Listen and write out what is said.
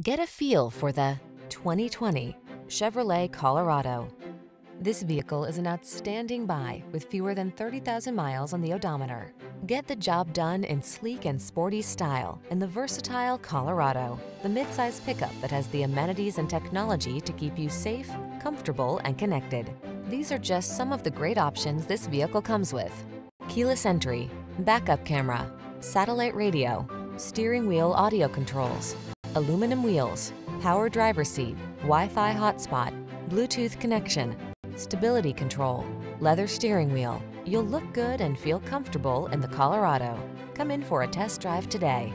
Get a feel for the 2020 Chevrolet Colorado. This vehicle is an outstanding buy with fewer than 30,000 miles on the odometer. Get the job done in sleek and sporty style in the versatile Colorado, the midsize pickup that has the amenities and technology to keep you safe, comfortable, and connected. These are just some of the great options this vehicle comes with. Keyless entry, backup camera, satellite radio, steering wheel audio controls, aluminum wheels, power driver seat, Wi-Fi hotspot, Bluetooth connection, stability control, leather steering wheel. You'll look good and feel comfortable in the Colorado. Come in for a test drive today.